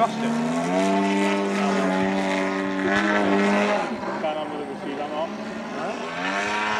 lost it. Down on the other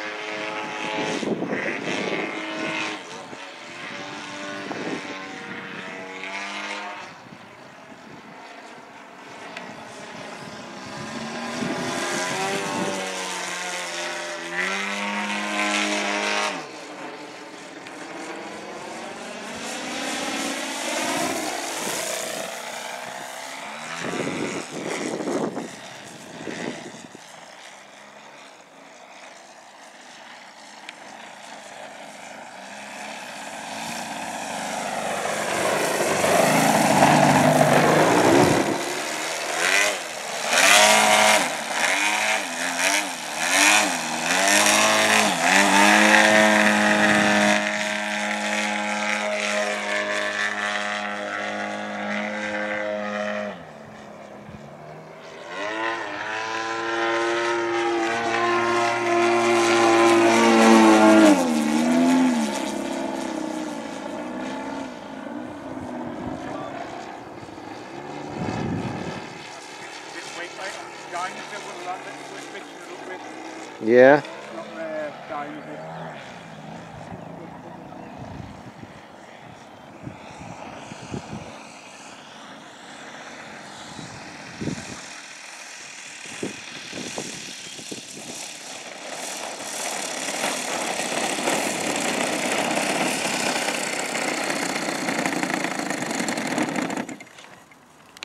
Yeah.